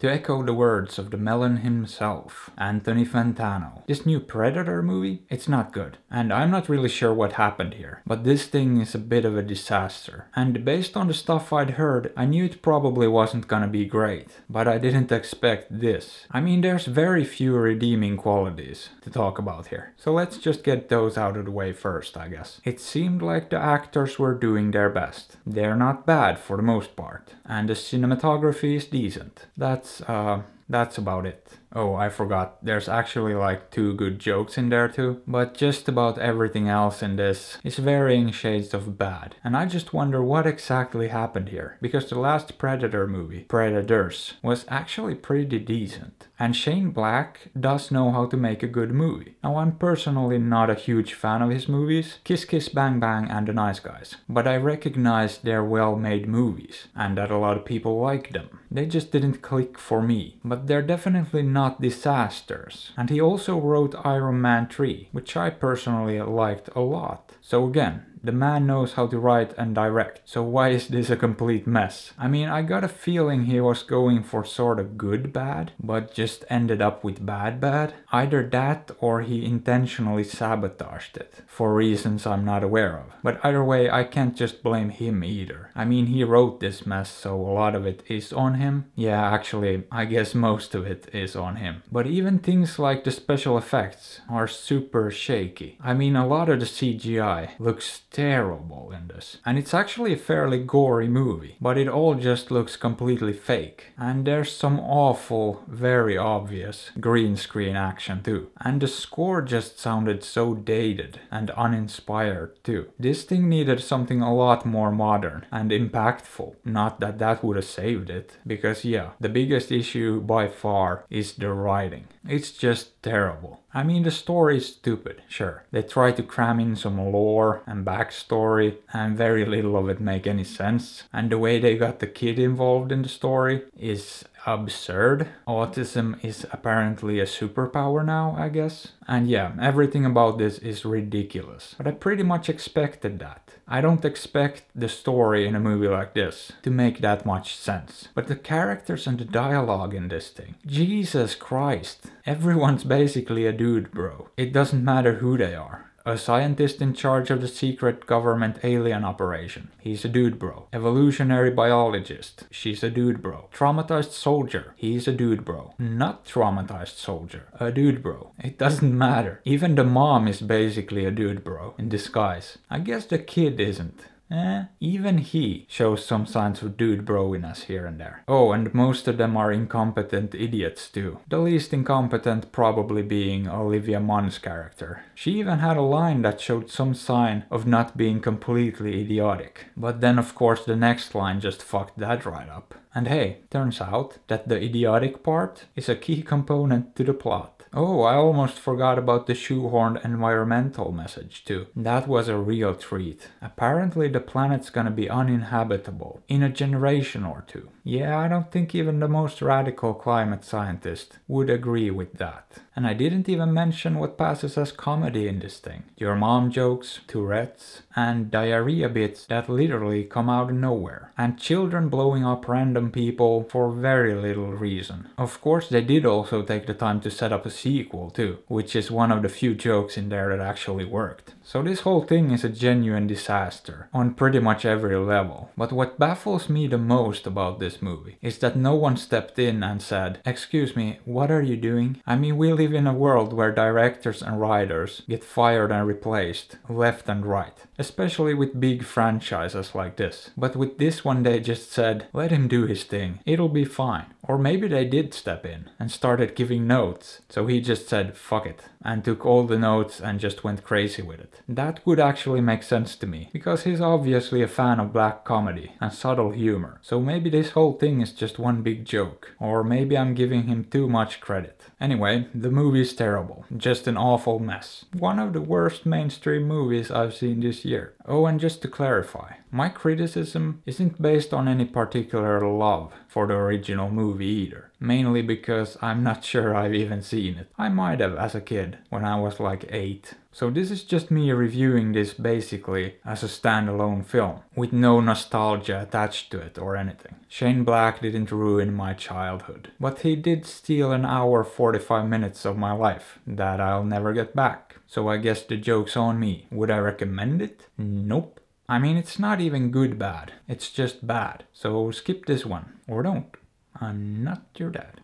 To echo the words of the melon himself, Anthony Fantano, this new Predator movie, it's not good. And I'm not really sure what happened here, but this thing is a bit of a disaster. And based on the stuff I'd heard, I knew it probably wasn't gonna be great. But I didn't expect this. I mean, there's very few redeeming qualities to talk about here. So let's just get those out of the way first, I guess. It seemed like the actors were doing their best. They're not bad for the most part. And the cinematography is decent. That's, uh, that's about it. Oh, I forgot. There's actually like two good jokes in there too. But just about everything else in this is varying shades of bad. And I just wonder what exactly happened here. Because the last Predator movie, Predators, was actually pretty decent. And Shane Black does know how to make a good movie. Now I'm personally not a huge fan of his movies, Kiss Kiss Bang Bang and The Nice Guys. But I recognize they're well made movies and that a lot of people like them. They just didn't click for me. But they're definitely not disasters. And he also wrote Iron Man 3, which I personally liked a lot. So again, the man knows how to write and direct, so why is this a complete mess? I mean, I got a feeling he was going for sort of good bad, but just ended up with bad bad. Either that or he intentionally sabotaged it, for reasons I'm not aware of. But either way, I can't just blame him either. I mean, he wrote this mess, so a lot of it is on him. Yeah, actually, I guess most of it is on him. But even things like the special effects are super shaky. I mean, a lot of the CGI looks terrible in this. And it's actually a fairly gory movie, but it all just looks completely fake. And there's some awful, very obvious green screen action too. And the score just sounded so dated and uninspired too. This thing needed something a lot more modern and impactful. Not that that would have saved it, because yeah, the biggest issue by far is the writing. It's just terrible. I mean, the story is stupid, sure. They try to cram in some lore and backstory, and very little of it make any sense. And the way they got the kid involved in the story is absurd. Autism is apparently a superpower now, I guess. And yeah, everything about this is ridiculous. But I pretty much expected that. I don't expect the story in a movie like this to make that much sense. But the characters and the dialogue in this thing, Jesus Christ, everyone's basically a dude, bro. It doesn't matter who they are. A scientist in charge of the secret government alien operation. He's a dude bro. Evolutionary biologist. She's a dude bro. Traumatized soldier. He's a dude bro. Not traumatized soldier. A dude bro. It doesn't matter. Even the mom is basically a dude bro in disguise. I guess the kid isn't. Eh, even he shows some signs of dude broiness here and there. Oh, and most of them are incompetent idiots too. The least incompetent probably being Olivia Munn's character. She even had a line that showed some sign of not being completely idiotic. But then of course the next line just fucked that right up. And hey, turns out that the idiotic part is a key component to the plot. Oh, I almost forgot about the shoehorned environmental message too. That was a real treat. Apparently the planet's gonna be uninhabitable in a generation or two. Yeah, I don't think even the most radical climate scientist would agree with that. And I didn't even mention what passes as comedy in this thing. Your mom jokes, Tourette's, and diarrhea bits that literally come out of nowhere. And children blowing up random people for very little reason. Of course they did also take the time to set up a sequel too, which is one of the few jokes in there that actually worked. So this whole thing is a genuine disaster on pretty much every level. But what baffles me the most about this movie is that no one stepped in and said, excuse me, what are you doing? I mean, we live in a world where directors and writers get fired and replaced left and right, especially with big franchises like this. But with this one they just said, let him do his thing, it'll be fine. Or maybe they did step in and started giving notes, so he just said fuck it and took all the notes and just went crazy with it. That would actually make sense to me, because he's obviously a fan of black comedy and subtle humor, so maybe this whole thing is just one big joke, or maybe I'm giving him too much credit. Anyway, the movie's terrible, just an awful mess. One of the worst mainstream movies I've seen this year. Oh, and just to clarify, my criticism isn't based on any particular love for the original movie either. Mainly because I'm not sure I've even seen it. I might have as a kid, when I was like 8. So this is just me reviewing this basically as a standalone film, with no nostalgia attached to it or anything. Shane Black didn't ruin my childhood, but he did steal an hour 45 minutes of my life that I'll never get back. So I guess the joke's on me. Would I recommend it? Nope. I mean, it's not even good bad, it's just bad. So skip this one, or don't. I'm not your dad.